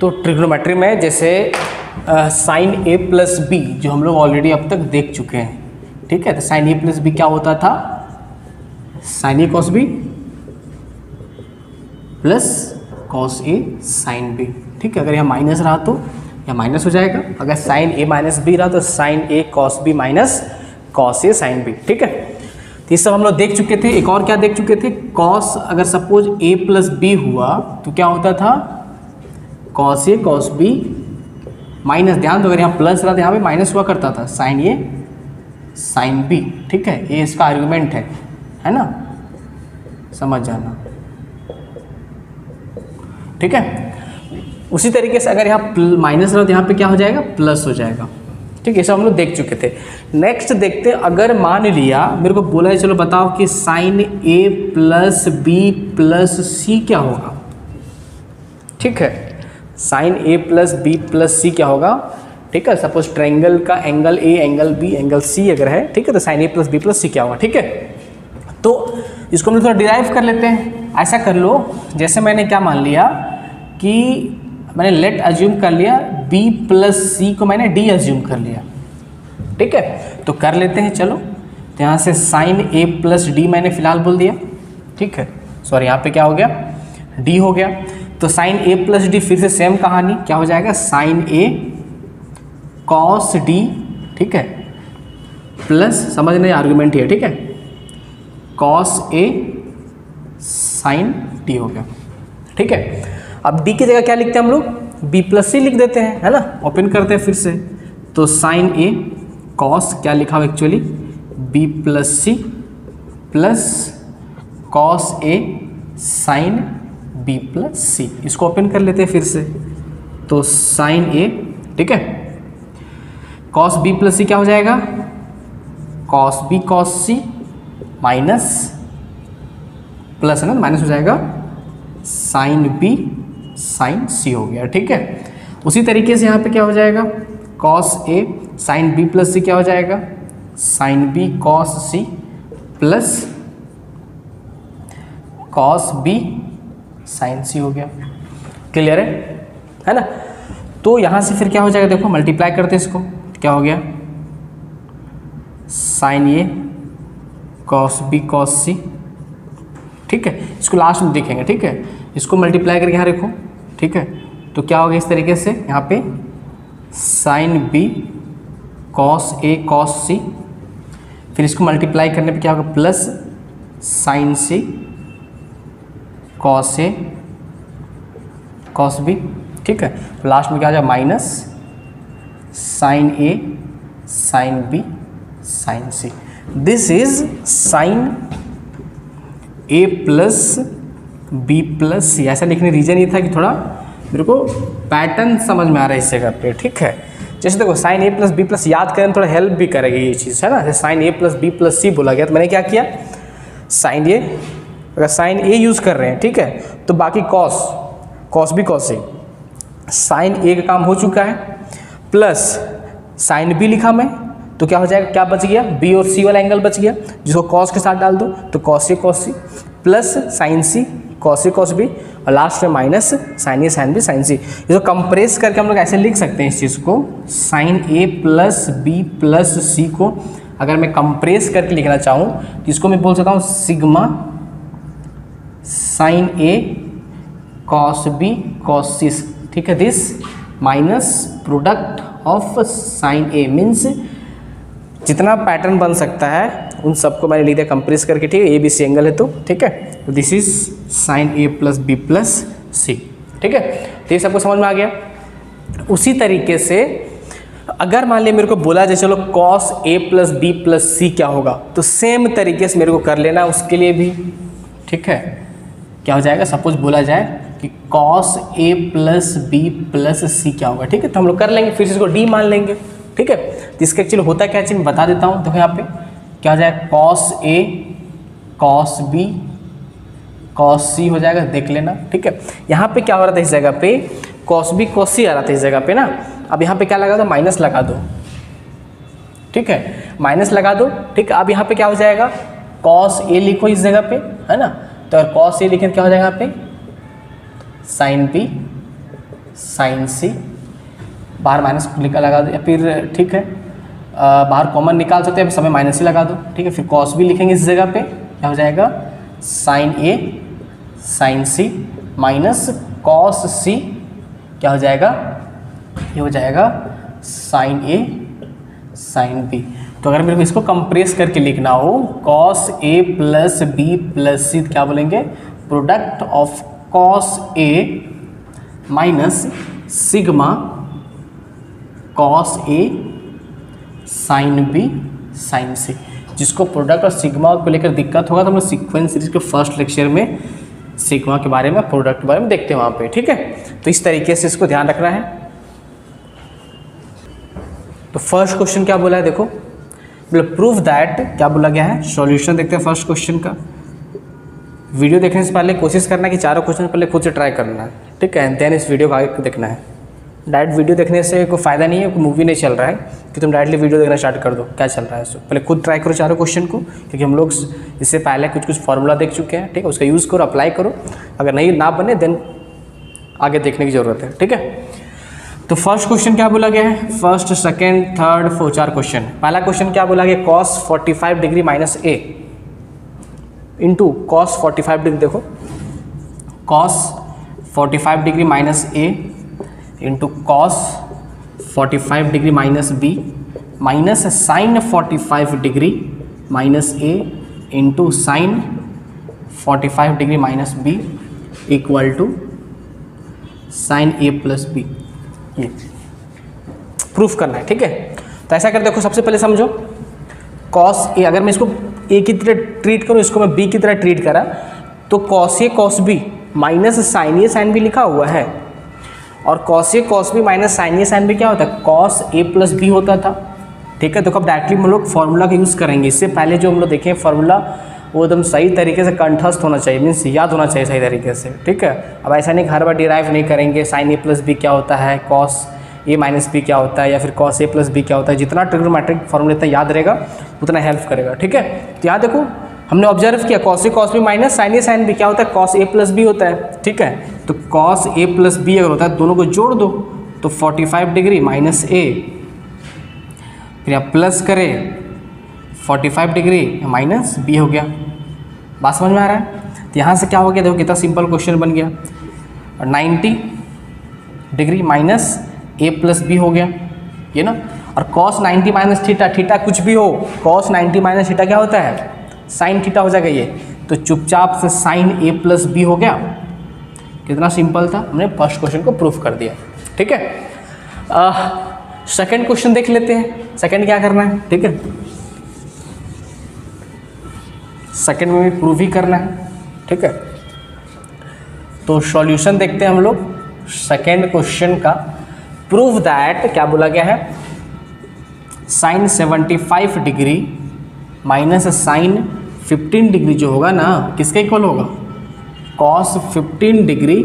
तो ट्रिग्नोमेट्री में जैसे साइन ए प्लस बी जो हम लोग ऑलरेडी अब तक देख चुके हैं, ठीक है? तो साइन ए प्लस बी क्या होता था? Sine A cos B plus cos A sine B ठीक है? अगर यहाँ माइनस रहा तो यह माइनस हो जाएगा। अगर साइन ए माइनस बी रहा तो sine A cos B minus cos A sine B ठीक है? तो ये सब हम लोग देख चुके थे। एक और क्या देख चुके थे? कॉस अगर सपोज़ ए प्लस बी हुआ तो क्या होता था? Cos A cos B minus, ध्यान दो, अगर यहाँ प्लस रहा तो यहाँ पे माइनस हुआ करता था साइन ए साइन बी ठीक है? ये इसका आर्गुमेंट है है ना? समझ जाना। ठीक है? उसी तरीके से अगर यहाँ माइनस रहा तो यहाँ पे क्या हो जाएगा? प्लस हो जाएगा। ठीक है सब हम लोग देख चुके थे। नेक्स्ट देखते हैं, अगर मान लिया, मेरे को बोला है, चलो बताओ कि sine A plus B plus C क्या होगा? ठीक है? Sine A plus B plus C क्या होगा? ठीक है सपोज़ ट्रायंगल का angle A angle B angle C अगर है, ठीक है तो sine A plus B plus C क्या होगा, ठीक है? तो इसको हम थोड़ा डिराइव कर लेते हैं। ऐसा कर लो, जैसे मैंने क्या मान लिया कि मैंने लेट अज्यूम कर लिया, b प्लस सी को मैंने d अज्यूम कर लिया, ठीक है? तो कर लेते हैं, चलो। तो यहाँ से साइन a प्लस डी मैंने फ़िलहाल बोल दिया, ठीक है? सॉरी यहाँ पे क्या हो गया? D हो गया। तो साइन ए प्लस डी फिर से सेम कहानी, क्या हो जाएगा? साइन ए कॉस डी, ठीक है? प्लस, समझ नहीं ही है ठीक है? कॉस ए साइन डी हो गया, ठीक है? अब डी की जगह क्या लिखते हैं हम लोग? बी प्लस सी लिख देते हैं, है ना? ओपन करते हैं फिर से। तो साइन ए कॉस, क्या लिखा हुआ actually B plus C plus cos A sine B plus C, इसको ओपन कर लेते हैं फिर से। तो साइन ए, ठीक है? कॉस बी प्लस सी क्या हो जाएगा? Cos B cos C minus plus है ना माइनस हो जाएगा। साइन बी साइन सी हो गया, ठीक है? उसी तरीके से यहाँ पे क्या हो जाएगा? Cos A sine B plus C क्या हो जाएगा? Sine B cos C plus cos B sine C हो गया। क्लियर है? है ना? तो यहाँ से फिर क्या हो जाएगा? देखो मल्टीप्लाई करते हैं इसको। क्या हो गया? Sine A cos B cos C ठीक है? इसको लास्ट में देखेंगे, ठीक है? इसको मल्टीप्लाई करके यहाँ रखो ठीक है? तो क्या होगा इस तरीके से? यहाँ पे sine B cos A cos C फिर इसको मल्टीप्लाई करने पे क्या होगा? Plus sine C cos A cos B ठीक है? तो लास्ट में क्या हो जाए? Minus sine A sine B sine C this is sine A plus B plus C ऐसा लिखने रीजन ये था कि थोड़ा मेरे को पैटर्न समझ में आ रहा है इस जगह पे, ठीक है? जैसे देखो sine A plus B plus याद करें, थोड़ा हेल्प भी करेगी ये चीज़, है ना? जैसे sine A plus B plus C बोला गया तो मैंने क्या किया? साइन ए अगर साइन ए यूज़ कर रहे हैं, ठीक है तो बाकी कॉस कॉस भी कॉस ए साइन ए का काम हो चुका है प्लस साइन बी लिखा मैं तो क्या हो जाएगा, क्या बच गया? बी और सी वाला एंगल बच गया। जिसको कॉस के साथ डाल दो तो cos A cos C. Plus sine C cos A cos B, और लास्ट में minus sine A, sine B, sine C. इसको कंप्रेस करके हम लोग ऐसे लिख सकते हैं इस चीज़ को। Sine A plus B plus C को अगर मैं कंप्रेस करके लिखना चाहूँ तो इसको मैं बोल सकता हूँ sigma sine A cos B cos C ठीक है this minus product of sine A means जितना पैटर्न बन सकता है, उन सबको मैंने लिख दिया कंप्रेस करके, ठीक है ए बी सी एंगल है तो ठीक है? तो this is sine A plus B plus C ठीक है? तो ये सबको समझ में आ गया? उसी तरीके से अगर मान लिया मेरे को बोला जाए चलो cos A plus B plus C क्या होगा तो सेम तरीके से मेरे को कर लेना उसके लिए भी, ठीक है? क्या हो जाएगा? सपोज़ बोला जाए कि cos A plus B plus C क्या होगा, ठीक है? तो हम लोग कर लेंगे, फिर इसको डी मान लेंगे, ठीक है? तो इसका एक्चुअली होता क्या चीज़ बता देता हूँ, देखो यहाँ पे क्या हो जाएगा? Cos A cos B cos C हो जाएगा, देख लेना, ठीक है? यहाँ पे क्या हो रहा था इस जगह पे? कॉस बी कॉस सी आ रहा था इस जगह पे ना? अब यहाँ पे क्या लगा दो? माइनस लगा दो, ठीक है? माइनस लगा दो, ठीक? है अब यहाँ पे क्या हो जाएगा? कॉस ए लिखो इस जगह पे, है ना? तो अगर कॉस ए लिखें क्या हो जाएगा यहाँ पे? साइन बी साइन सी बाहर माइनस लगा दो, या फिर ठीक है बाहर कॉमन निकाल सकते हैं समय माइनस ही लगा दो, ठीक है, फिर कॉस भी लिखेंगे इस जगह पे, क्या हो जाएगा? Sine A sine C minus cos C क्या हो जाएगा? ये हो जाएगा साइन ए साइन बी तो अगर मेरे को इसको कंप्रेस करके लिखना हो cos A plus B plus C क्या बोलेंगे? Product of cos A minus sigma cos A sine B sine C जिसको प्रोडक्ट और सिग्मा को लेकर दिक्कत होगा तो हम लोग सीक्वेंस सीरीज़ के फ़र्स्ट लेक्चर में सिग्मा के बारे में प्रोडक्ट के बारे में देखते हैं वहाँ पे, ठीक है? तो इस तरीके से इसको ध्यान रखना है। तो फ़र्स्ट क्वेश्चन क्या बोला है, देखो। मतलब प्रूफ दैट क्या बोला गया है? सॉल्यूशन देखते हैं फ़र्स्ट क्वेश्चन का। वीडियो देखने से पहले कोशिश करना कि चारों क्वेश्चन पहले खुद से ट्राई करना है, ठीक है? देन इस वीडियो को आगे देखना है। डायरेक्ट वीडियो देखने से कोई फ़ायदा नहीं है, कोई मूवी नहीं चल रहा है, कि तुम डायरेक्टली वीडियो देखना स्टार्ट कर दो। क्या चल रहा है उसको पहले खुद ट्राई करो चारों क्वेश्चन को, क्योंकि हम लोग इससे पहले कुछ कुछ फॉर्मूला देख चुके हैं, ठीक है? उसका यूज़ करो अप्लाई करो। अगर नहीं, ना बने देन आगे देखने की ज़रूरत है, ठीक है? तो फ़र्स्ट क्वेश्चन क्या बोला गया है? फ़र्स्ट सेकेंड थर्ड फोर चार क्वेश्चन पहला क्वेश्चन क्या बोला गया? Cos 45 degree minus A into cos forty degree देखो. Cos 45 degree minus A into cos 45 degree minus B minus sine 45 degree minus A into sine 45 degree minus B equal to sine A plus B ये proof करना है, ठीक है? तो ऐसा कर देखो, सबसे पहले समझो। कॉस ए अगर मैं इसको ए की तरह ट्रीट करूँ, इसको मैं बी की तरह ट्रीट करा तो cos A cos B minus sine A sine B लिखा हुआ है। और cos A cos B minus sine A sine B क्या होता है? कॉस ए प्लस बी होता था। ठीक है तो कब डायरेक्टली हम लोग फॉर्मूला का यूज़ करेंगे। इससे पहले जो हम लोग देखें फॉर्मूला वो एकदम सही तरीके से कंठस्थ होना चाहिए मीन्स याद होना चाहिए सही तरीके से, ठीक है? अब ऐसा नहीं हर बार डिराइव नहीं करेंगे साइन ए प्लस बी क्या होता है कॉस ए माइनस बी क्या होता है, या फिर कॉस ए प्लस बी क्या होता है, जितना ट्रिग्नोमेट्रिक फॉर्मूला इतना याद रहेगा, उतना हेल्प करेगा, ठीक है? तो यहाँ देखो हमने ऑब्ज़र्व किया cos A cos B minus sine A sine B क्या होता है कॉस ए प्लस बी होता है, ठीक है? तो कॉस ए प्लस बी अगर होता है, दोनों को जोड़ दो तो 45 डिग्री माइनस ए फिर आप प्लस करें 45 डिग्री माइनस बी हो गया। बात समझ में आ रहा है? तो यहाँ से क्या हो गया? देखो कितना सिंपल क्वेश्चन बन गया। और 90 degree minus A plus B हो गया। ये ना? और कॉस 90 माइनस थीटा थीटा कुछ भी हो कॉस 90 माइनस थीटा क्या होता है? साइन थीटा हो जाएगा ये। तो चुपचाप से साइन ए प्लस बी हो गया। कितना सिंपल था? हमने फ़र्स्ट क्वेश्चन को प्रूफ कर दिया। ठीक है? सेकंड क्वेश्चन देख लेते हैं। सेकंड क्या करना है? ठीक है? सेकंड में भी प्रूव ही करना है, ठीक है? तो सॉल्यूशन देखते हैं हम लोग सेकंड क्वेश्चन का। प्रूव दैट क्या बोला गया है? Sine 75 degree minus sine 15 degree जो होगा ना, किसके इक्वल होगा? Cos 15 degree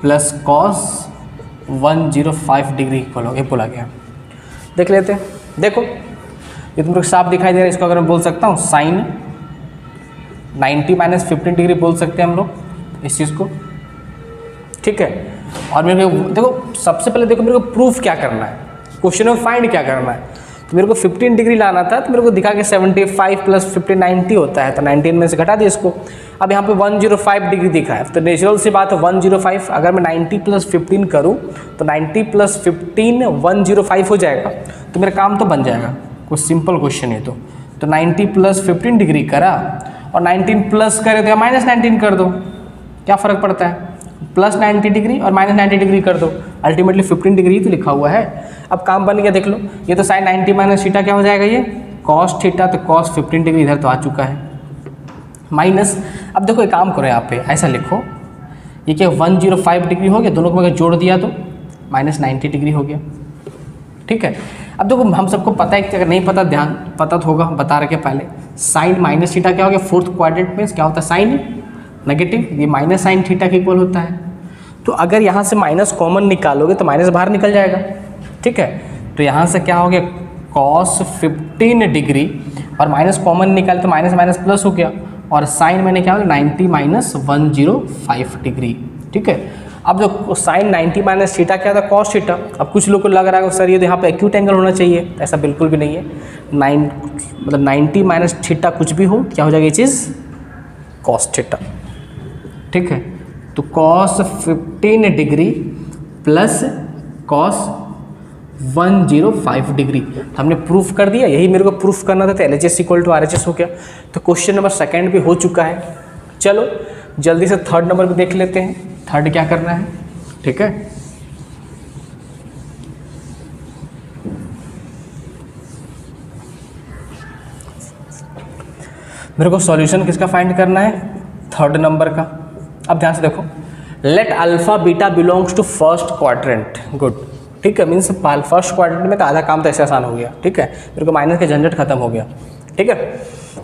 plus cos 105 degree equal होगा, ये बोला गया देख लेते हैं। देखो ये तुम लोग साफ़ दिखाई दे रहा है, इसको अगर मैं बोल सकता हूँ साइन 90 माइनस फिफ्टीन डिग्री बोल सकते हैं हम लोग इस चीज़ को। ठीक है? और मेरे को देखो, सबसे पहले देखो मेरे को प्रूफ क्या करना है। क्वेश्चन में फाइंड क्या करना है। तो मेरे को 15 डिग्री लाना था तो मेरे को दिखा कि 75 प्लस 50 90 होता है तो 19 में से घटा दिया इसको। अब यहाँ पे 105 डिग्री दिखा है तो नेचुरल सी बात है 105 अगर मैं 90 प्लस फिफ्टीन करूँ तो 90 प्लस फिफ्टीन वन हो जाएगा। तो मेरा काम तो बन जाएगा। कुछ सिंपल क्वेश्चन है तो। तो 90 प्लस फिफ्टीन डिग्री करा और 19 प्लस करे तो या माइनस नाइनटीन कर दो। क्या फ़र्क पड़ता है? प्लस 90 डिग्री और माइनस 90 डिग्री कर दो। अल्टीमेटली 15 डिग्री तो लिखा हुआ है। अब काम बन गया, देख लो। ये तो साइन 90 माइनस थीटा क्या हो जाएगा ये? कॉस थीटा तो कॉस 15 डिग्री इधर तो आ चुका है। माइनस, अब देखो एक काम करो यहाँ पे, ऐसा लिखो। ये क्या 105 डिग्री हो गया? दोनों को अगर जोड़ दिया तो माइनस नाइन्टी डिग्री हो गया। ठीक है? अब देखो, हम सबको पता है कि अगर नहीं पता, ध्यान पता तो होगा, बता रखे पहले। साइन माइनस थीटा क्या हो गया फोर्थ क्वाड्रेंट में क्या होता है? साइन नेगेटिव, ये माइनस साइन थीटा के इक्वल होता है। तो अगर यहाँ से माइनस कॉमन निकालोगे तो माइनस बाहर निकल जाएगा। ठीक है? तो यहाँ से क्या हो गया? कॉस 15 डिग्री, और माइनस कॉमन निकाले तो माइनस माइनस प्लस हो गया। और साइन मैंने क्या हो गया नाइन्टी माइनस वन डिग्री। ठीक है? अब जो साइन 90 माइनस थीटा क्या था? Cos theta. अब कुछ लोग को लग रहा है सर ये तो यहाँ पे एक्यूट एंगल होना चाहिए। ऐसा बिल्कुल भी नहीं है। नाइन मतलब 90 माइनस थीटा कुछ भी हो, क्या हो जाएगा ये चीज़? Cos theta. ठीक है? तो cos 15 degree plus cos 105 degree. हमने प्रूफ कर दिया। यही मेरे को प्रूफ करना था। तो L H S equal to R H S हो गया। तो क्वेश्चन नंबर सेकेंड भी हो चुका है। चलो जल्दी से थर्ड नंबर भी देख लेते हैं। थर्ड क्या करना है? ठीक है? मेरे को सॉल्यूशन किसका फाइंड करना है? थर्ड नंबर का। अब ध्यान से देखो। Let alpha beta belongs to first quadrant good ठीक है? मीन्स फ़र्स्ट क्वाड्रेंट में तो आधा काम तो ऐसे आसान हो गया। ठीक है? मेरे को माइनस का झंझट खत्म हो गया। ठीक है?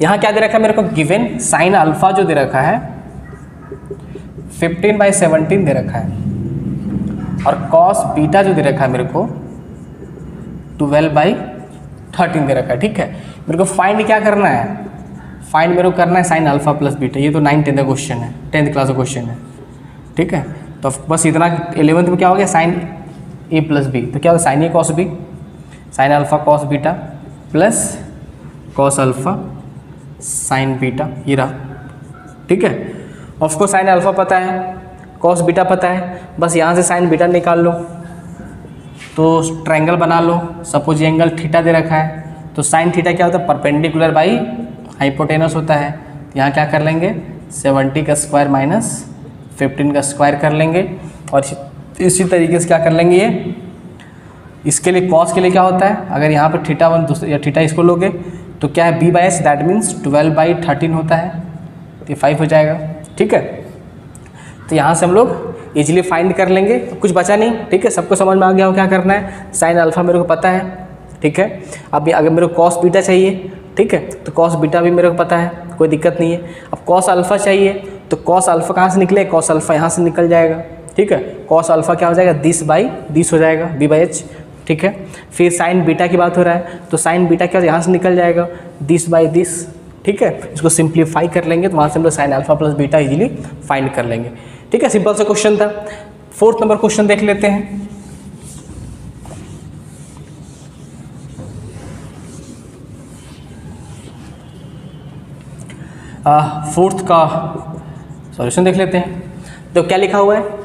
यहाँ क्या दे रखा है मेरे को? गिवन साइन अल्फ़ा जो दे रखा है 15 बाई सेवनटीन दे रखा है। और कॉस बीटा जो दे रखा है मेरे को 12 बाई थर्टीन दे रखा है, ठीक है? मेरे को फाइंड क्या करना है? फाइंड मेरे को करना है साइन अल्फ़ा प्लस बीटा ये तो नाइन टेंथ का क्वेश्चन है टेंथ क्लास का क्वेश्चन है, ठीक है? तो बस इतना एलेवंथ में क्या हो गया? साइन ए प्लस बी तो क्या होगा sine A cos B sine alpha cos beta plus cos alpha sine beta ये रहा, ठीक है? ऑफकोर्स साइन अल्फ़ा पता है कॉस बीटा पता है, बस यहाँ से साइन बीटा निकाल लो। तो ट्रायंगल बना लो सपोज़ ये एंगल थीटा दे रखा है तो साइन थीटा क्या होता है? परपेंडिकुलर बाई हाइपोटेनस होता है। यहाँ क्या कर लेंगे? सेवेंटी का स्क्वायर माइनस फिफ्टीन का स्क्वायर कर लेंगे। और इसी तरीके से क्या कर लेंगे ये? इसके लिए कॉस के लिए क्या होता है? अगर यहाँ पर थीटा वन दूसरे या थीटा इसको लोगे तो क्या है? B by S that means twelve by thirteen होता है। तो ये फाइव हो जाएगा। ठीक है? तो यहाँ से हम लोग इजीली फाइंड कर लेंगे। कुछ बचा नहीं, ठीक है? सबको समझ में आ गया हो क्या करना है? साइन अल्फ़ा मेरे को पता है, ठीक है? अब अगर मेरे को कॉस बीटा चाहिए, ठीक है? तो कॉस बीटा भी मेरे को पता है, कोई दिक्कत नहीं है। अब कॉस अल्फ़ा चाहिए तो कॉस अल्फ़ा कहाँ से निकले? कॉस अल्फ़ा यहाँ से निकल जाएगा, ठीक है? कॉस अल्फ़ा क्या हो जाएगा? दिस बाई दिस हो जाएगा बी बाई एच ठीक है? फिर साइन बीटा की बात हो रहा है तो साइन बीटा क्या यहाँ से निकल जाएगा दिस बाई दिस ठीक है? इसको सिंप्लीफाई कर लेंगे तो वहाँ से हम लोग sine alpha plus beta easily find कर लेंगे। ठीक है? सिंपल सा क्वेश्चन था। फोर्थ नंबर क्वेश्चन देख लेते हैं। फोर्थ का सॉल्यूशन देख लेते हैं। तो क्या लिखा हुआ है?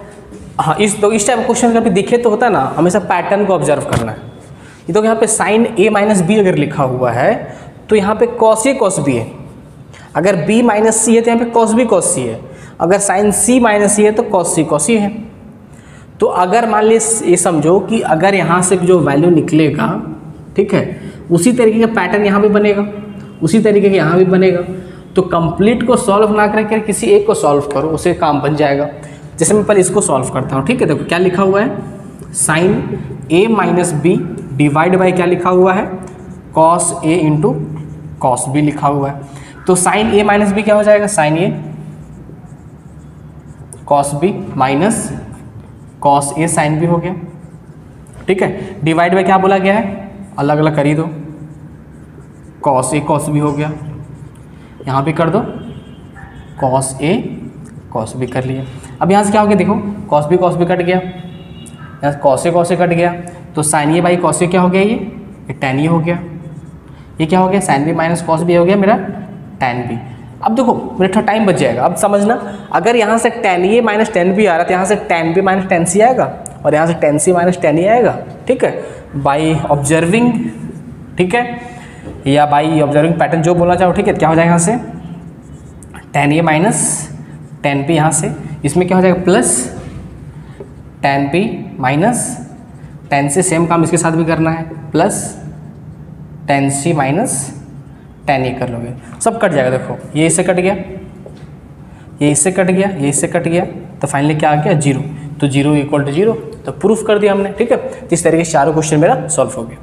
हाँ इस तो इस टाइप क्वेश्चन अगर दिखे तो होता है ना, हमेशा पैटर्न को ऑब्ज़र्व करना है। ये तो यहाँ पे साइन ए माइनस बी अगर लिखा हुआ है तो यहाँ पे कॉस ए कॉस बी है। अगर बी माइनस सी है तो यहाँ पे कॉस बी कॉस सी है। अगर साइन सी माइनस सी है तो कॉस सी कॉस सी है। तो अगर मान लीजिए ये समझो कि अगर यहाँ से जो वैल्यू निकलेगा, ठीक है, उसी तरीके का पैटर्न यहाँ भी बनेगा, उसी तरीके का यहाँ भी बनेगा। तो कंप्लीट को सॉल्व ना करके किसी एक को सॉल्व करो, उसे काम बन जाएगा। जैसे मैं पहले इसको सॉल्व करता हूँ, ठीक है, देखो क्या लिखा हुआ है? Sine A minus B divide by क्या लिखा हुआ है? Cos A into cos B लिखा हुआ है। तो साइन ए माइनस बी क्या हो जाएगा? Sine A cos B minus cos A sine B हो गया। ठीक है? डिवाइड बाई क्या बोला गया है? अलग अलग कर दो। कॉस ए कॉस बी हो गया। यहाँ भी कर दो। कॉस ए कॉस बी कर लिया अब यहाँ से क्या हो गया? देखो cos B cos B cut गया। यहाँ cos A cos A cut गया। तो sine A by cos A क्या हो गया ये? टेन ए हो गया। ये क्या हो गया? Sine B minus cos B हो गया मेरा टेन बी अब देखो, मेरा थोड़ा टाइम बच जाएगा। अब समझना, अगर यहाँ से tan A minus tan B आ रहा है तो यहाँ से tan B minus tan C आएगा और यहाँ से tan C minus tan E आएगा। ठीक है? बाई ऑब्जर्विंग ठीक है? या बाई ऑब्जर्विंग पैटर्न जो बोलना चाहो, ठीक है? क्या हो जाएगा यहाँ से? Tan A minus tan P यहाँ से। इसमें क्या हो जाएगा? Plus tan P minus tan से सेम काम इसके साथ भी करना है। Plus tan C minus tan A कर लोगे। सब कट जाएगा, देखो, ये इससे कट गया, ये इससे कट गया, ये इससे कट गया तो फाइनली क्या आ गया? ज़ीरो। तो ज़ीरो इक्वल टू ज़ीरो तो प्रूफ कर दिया हमने, ठीक है? तो इस तरीके से चारों क्वेश्चन मेरा सॉल्व हो गया।